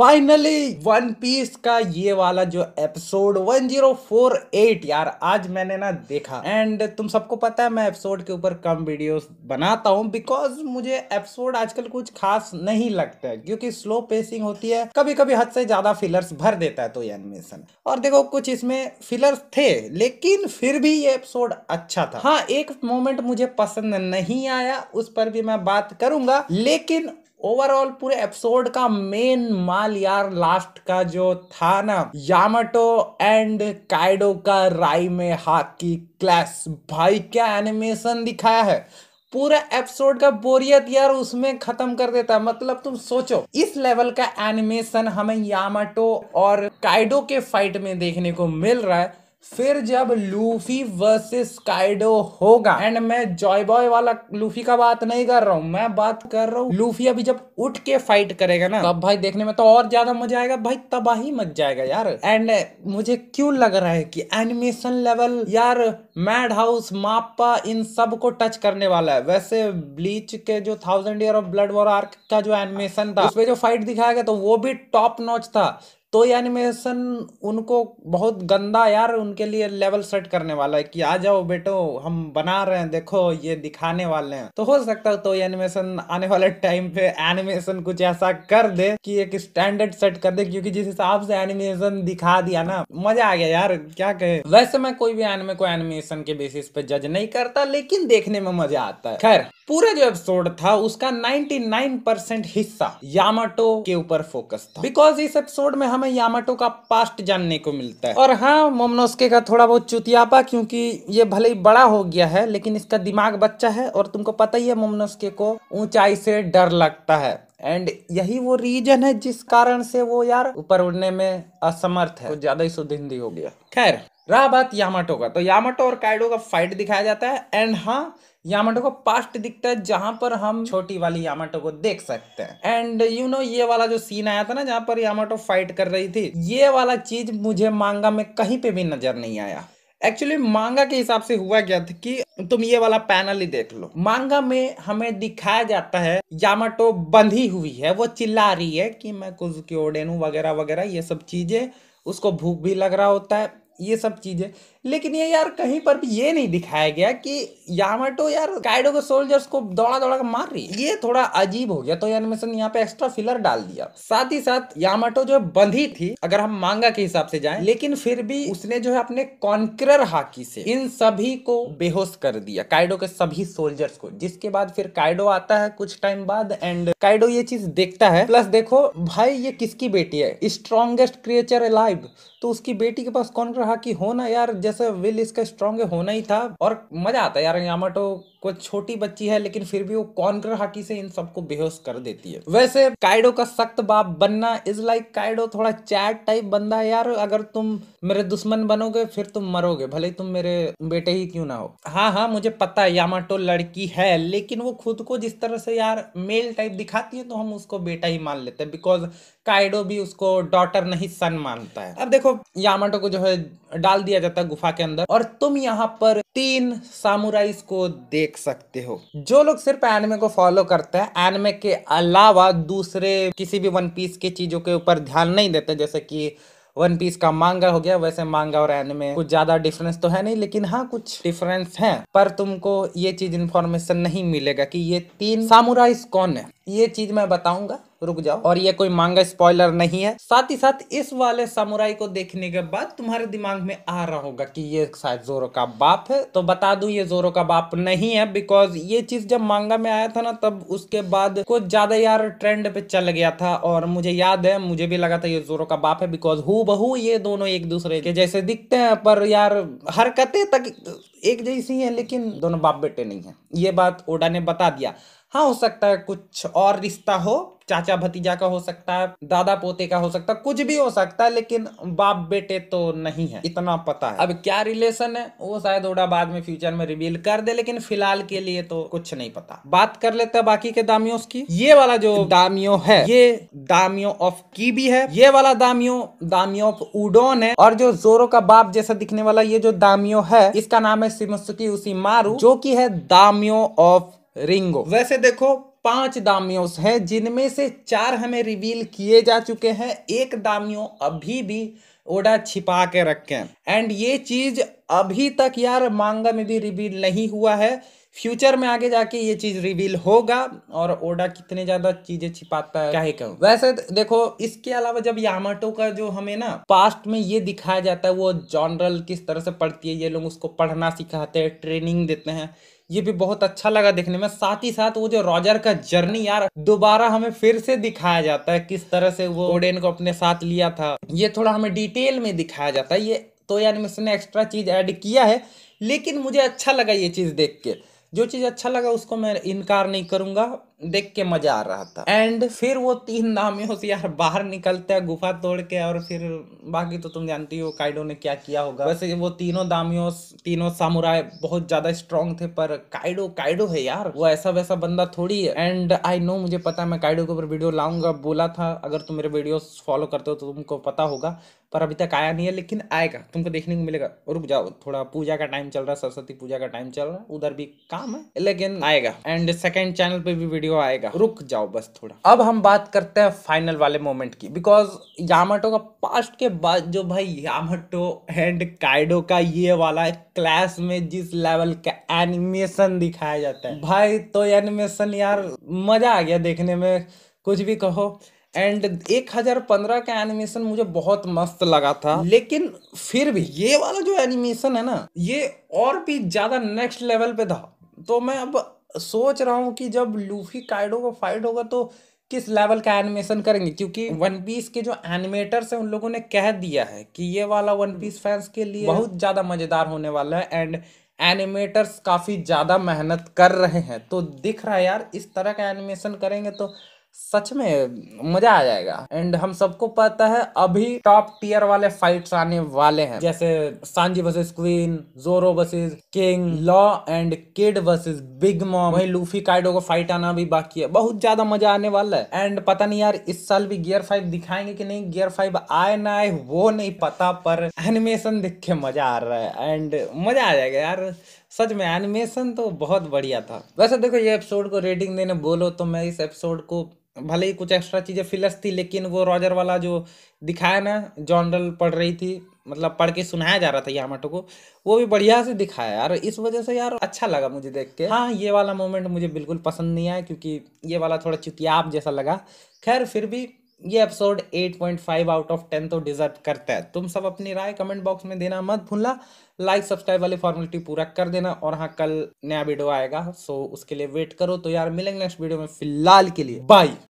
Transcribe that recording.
Finally one piece का ये वाला जो एपिसोड 1048 यार, आज मैंने ना देखा। एंड तुम सबको पता है, मैं एपिसोड के ऊपर कम वीडियोस बनाता हूँ बिकॉज़ मुझे एपिसोड आजकल कुछ खास नहीं लगता है, क्योंकि स्लो पेसिंग होती है कभी कभी हद से ज़्यादा फिलर्स भर देता है तो ये एनिमेशन और देखो, कुछ इसमें फिलर्स थे, लेकिन फिर भी ये एपिसोड अच्छा था। हाँ एक मोमेंट मुझे पसंद नहीं आया, उस पर भी मैं बात करूँगा, लेकिन ओवरऑल पूरे एपिसोड का मेन माल यार लास्ट का जो था ना यामाटो एंड काइडो का राई में हाकी क्लास भाई, क्या एनिमेशन दिखाया है? पूरा एपिसोड का बोरियत यार उसमें खत्म कर देता। है मतलब तुम सोचो, इस लेवल का एनिमेशन हमें यामाटो और काइडो के फाइट में देखने को मिल रहा है। फिर जब लूफी वर्सेस काइडो होगा एंड मैं जॉय बॉय वाला लूफी का बात नहीं कर रहा हूँ, मैं बात कर रहा हूँ, लूफी अभी जब उठ के फाइट करेगा ना, तब भाई देखने में तो और ज़्यादा मज़ा आएगा, भाई तबाही मच जाएगा यार। एंड मुझे क्यों लग रहा है कि एनिमेशन लेवल यार मैड हाउस मापा इन सबको टच करने वाला है। वैसे ब्लीच के जो thousand year of blood war arc का जो एनिमेशन था, उसमें जो फाइट दिखाया गया तो वो भी टॉप नॉच था। तो ये एनिमेशन उनको बहुत गंदा यार उनके लिए लेवल सेट करने वाला है कि आ जाओ बेटो, हम बना रहे हैं, देखो, ये दिखाने वाले हैं। तो हो सकता है तो ये एनिमेशन आने वाले टाइम पे एनिमेशन कुछ ऐसा कर दे कि एक स्टैंडर्ड सेट कर दे, क्योंकि जिस हिसाब से एनिमेशन दिखा दिया ना, मज़ा आ गया यार, क्या कहे। वैसे मैं कोई भी एनिमे को एनिमेशन के बेसिस पे जज नहीं करता, लेकिन देखने में मज़ा आता है। खैर, पूरा जो एपिसोड था, उसका 99 परसेंट हिस्सा यामाटो के ऊपर फोकस था। बिकॉज़ इस एपिसोड में हमें यामाटो का पास्ट जानने को मिलता है। और हाँ मोमनोस्के का थोड़ा बहुत चुतियापा, क्योंकि ये भले ही बड़ा हो गया है, लेकिन इसका दिमाग बच्चा है और तुमको पता ही है मोमनोस्के को ऊंचाई से डर लगता है। एंड यही वो रीजन है जिस कारण से वो यार ऊपर उड़ने में असमर्थ है। तो ज़्यादा ही हिंदी हो गया। खैर रहा बात यामाटो का। तो यामाटो और काइडो का फाइट दिखाया जाता है। एंड हाँ यामाटो को पास्ट दिखता है जहाँ पर हम छोटी वाली यामाटो को देख सकते हैं। एंड यू नो ये वाला जो सीन आया था ना, जहाँ पर यामाटो फाइट कर रही थी, ये वाला चीज़ मुझे मांगा में कहीं पे भी नज़र नहीं आया। एक्चुअली मांगा के हिसाब से हुआ क्या था कि तुम ये वाला पैनल ही देख लो। मांगा में हमें दिखाया जाता है, यामाटो बंधी हुई है, वो चिल्ला रही है कि मैं कुछ की ओडेनू वगैरह वगैरह, ये सब चीज़ें, उसको भूख भी लग रहा होता है। ये सब चीज़ें। लेकिन ये यार कहीं पर भी ये नहीं दिखाया गया कि यामाटो यार काइडो के सोल्जर्स को दौड़ा दौड़ा मार रही है। ये थोड़ा अजीब हो गया। तो एनिमेशन यहाँ पे एक्स्ट्रा फिलर डाल दिया। साथ ही साथ यामाटो जो बंधी थी, अगर हम मांगा के हिसाब से जाएँ, लेकिन फिर भी उसने जो है अपने कॉन्करर हाकी से इन सभी को बेहोश कर दिया। काइडो के सभी सोल्जर्स को। जिसके बाद फिर काइडो आता है कुछ टाइम बाद एंड काइडो ये चीज़ देखता है। प्लस देखो, भाई ये किसकी बेटी है? स्ट्रॉन्गेस्ट क्रिएचर लाइव तो उसकी बेटी के पास कौन रहा कि होना यार, जैसे विल इसका स्ट्रॉन्ग होना ही था और मज़ा आता है यार यामाटो कोई छोटी बच्ची है, लेकिन फिर भी वो कॉन्कर हाकी से इन सबको बेहोश कर देती है। वैसे, काइडो का सख्त बाप बनना इज़ लाइक काइडो, थोड़ा चैट टाइप बंदा है यार। अगर तुम मेरे दुश्मन बनोगे, फिर तुम मरोगे, भले तुम मेरे बेटे ही क्यों ना हो। हाँ हाँ मुझे पता है यामाटो लड़की है, लेकिन वो खुद को जिस तरह से यार मेल टाइप दिखाती है तो हम उसको बेटा ही मान लेते हैं बिकॉज़ काइडो भी उसको डॉटर नहीं सन मानता है। अब देखो यामाटो को जो है, डाल दिया जाता है गुफा के अंदर, और तुम यहाँ पर तीन सामुराइज को देख सकते हो। जो लोग सिर्फ़ एनमे को फॉलो करते हैं एनमे के अलावा दूसरे किसी भी वन पीस की चीज़ों के ऊपर ध्यान नहीं देते, जैसे कि वन पीस का मांगा हो गया, वैसे मांगा और एनमे कुछ ज़्यादा डिफरेंस तो है नहीं, लेकिन हाँ कुछ डिफरेंस है। पर तुमको ये चीज़ इन्फॉर्मेशन नहीं मिलेगा कि ये तीन सामुराइज कौन है? ये चीज़ मैं बताऊँगा, रुक जाओ। और ये कोई मांगा स्पॉइलर नहीं है। साथ ही साथ इस वाले समुराई को देखने के बाद तुम्हारे दिमाग में आ रहा होगा कि ये शायद जोरो का बाप है। तो बता दू, ये जोरो का बाप नहीं है बिकॉज़ ये चीज़ जब मांगा में आया था ना, तब उसके बाद कुछ ज़्यादा यार ट्रेंड पे चल गया था। और मुझे याद है, मुझे भी लगा था ये जोरो का बाप है बिकॉज़ हु बहु ये दोनों एक दूसरे के जैसे दिखते हैं। पर यार हरकतें तक एक जैसी है, लेकिन दोनों बाप बेटे नहीं है। ये बात ओडा ने बता दिया। हाँ हो सकता है कुछ और रिश्ता हो, चाचा भतीजा का हो सकता है, दादा पोते का हो सकता है, कुछ भी हो सकता है, लेकिन बाप बेटे तो नहीं है, इतना पता है। अब क्या रिलेशन है, वो शायद ओडा बाद में फ्यूचर में रिवील कर दे, लेकिन फ़िलहाल के लिए तो कुछ नहीं पता। बात कर लेते हैं बाकी के दामियों की। ये वाला जो दामियो है, ये दामियो ऑफ़ की भी है, ये वाला दामियो दामियो ऑफ़ उडोन है, और जो जोरो का बाप जैसा दिखने वाला ये जो दामियो है, इसका नाम है सिमुसुकी उसी मारू, जो की है दामियो ऑफ़ रिंगो वैसे देखो, पाँच दामियोस हैं, जिनमें से चार हमें रिवील किए जा चुके हैं। एक दामियो अभी भी ओडा छिपा के रखे हैं। एंड ये चीज़ अभी तक यार मांगा में भी रिवील नहीं हुआ है। फ्यूचर में आगे जाके ये चीज़ रिवील होगा और ओडा कितने ज़्यादा चीज़ें छिपाता है, क्या ही कहूँ। वैसे देखो, इसके अलावा जब यामाटो का जो हमें ना पास्ट में ये दिखाया जाता है, वो जॉनरल किस तरह से पढ़ती है, ये लोग उसको पढ़ना सिखाते हैं ट्रेनिंग देते हैं। ये भी बहुत अच्छा लगा देखने में। साथ ही साथ वो जो रॉजर का जर्नी यार, दोबारा हमें फिर से दिखाया जाता है किस तरह से वो ओडेन को अपने साथ लिया था। ये थोड़ा हमें डिटेल में दिखाया जाता है। ये तो एनिमेशन ने एक्स्ट्रा चीज़ ऐड किया है, लेकिन मुझे अच्छा लगा ये चीज़ देख के। जो चीज़ अच्छा लगा उसको मैं इनकार नहीं करूँगा। देख के मज़ा आ रहा था। एंड फिर वो तीन नामियों से यार बाहर निकलते हैं, गुफा तोड़ के और फिर बाकी तो तुम जानती हो काइडो ने क्या किया होगा। वैसे वो तीनों दामियों, तीनों सामुराय बहुत ज़्यादा स्ट्रॉन्ग थे, पर काइडो काइडो है यार। वो ऐसा वैसा बंदा थोड़ी है। एंड आई नो मुझे पता है, मैं काइडो के ऊपर वीडियो लाऊँगा, बोला था, अगर तुम मेरे वीडियो फॉलो करते हो तो तुमको पता होगा, पर अभी तक आया नहीं है, लेकिन आएगा, तुमको देखने को मिलेगा। रुक जाओ, थोड़ा पूजा का टाइम चल रहा है, सरस्वती पूजा का टाइम चल रहा है, उधर भी काम है, लेकिन आएगा। एंड सेकेंड चैनल पे भी वीडियो आएगा। रुक जाओ बस थोड़ा। अब हम बात करते हैं फाइनल वाले मोमेंट की बिकॉज़ यामाटो का पास्ट के बाद जो भाई यामाटो एंड काइडो का ये वाला क्लास में जिस लेवल का एनिमेशन दिखाया जाता है। भाई तो एनिमेशन यार मज़ा आ गया देखने में कुछ भी कहो। एंड एक हज़ार पंद्रह का एनिमेशन मुझे बहुत मस्त लगा था। लेकिन फिर भी ये वाला जो एनिमेशन है ना ये और भी ज़्यादा नेक्स्ट लेवल पे था। तो मैं अब सोच रहा हूँ कि जब लूफी काइडो का फाइट होगा तो किस लेवल का एनिमेशन करेंगे? क्योंकि वन पीस के जो एनिमेटर्स हैं, उन लोगों ने कह दिया है कि ये वाला वन पीस फैंस के लिए बहुत ज़्यादा मज़ेदार होने वाला है एंड एनिमेटर्स काफ़ी ज़्यादा मेहनत कर रहे हैं। तो दिख रहा है यार, इस तरह का एनिमेशन करेंगे तो सच में मज़ा आ जाएगा। एंड हम सबको पता है, अभी टॉप टीयर वाले फाइट्स आने वाले हैं। जैसे Sanji versus Queen Zoro versus King Law and Kid versus Big Mom वही लूफी काइडो का फाइट आना भी बाकी है। बहुत ज़्यादा मज़ा आने वाला है। एंड पता नहीं यार, इस साल भी गियर फाइव दिखाएँगे कि नहीं? गियर फाइव आए ना आए, वो नहीं पता, पर एनिमेशन देख के मज़ा आ रहा है। एंड मज़ा आ जाएगा यार। सच में एनिमेशन तो बहुत बढ़िया था। वैसे देखो, ये एपिसोड को रेटिंग देने बोलो तो मैं इस एपिसोड को भले ही कुछ एक्स्ट्रा चीज़ें फिलस थी, लेकिन वो रॉजर वाला जो दिखाया ना जॉनरल पढ़ रही थी मतलब पढ़ के सुनाया जा रहा था यामाटो को, वो भी बढ़िया से दिखाया यार। इस वजह से यार अच्छा लगा मुझे देख के। हाँ ये वाला मोमेंट मुझे बिल्कुल पसंद नहीं आया, क्योंकि ये वाला थोड़ा चुतियाब जैसा लगा। खैर, फिर भी ये एपिसोड 8.5 आउट ऑफ़ 10 तो डिजर्व करता है। तुम सब अपनी राय कमेंट बॉक्स में देना मत भूलना। लाइक सब्सक्राइब वाली फॉर्मेलिटी पूरा कर देना। और हाँ कल नया वीडियो आएगा सो उसके लिए वेट करो। तो यार, मिलेंगे नेक्स्ट वीडियो में फ़िलहाल के लिए। बाय